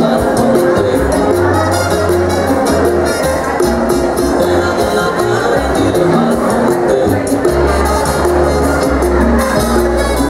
아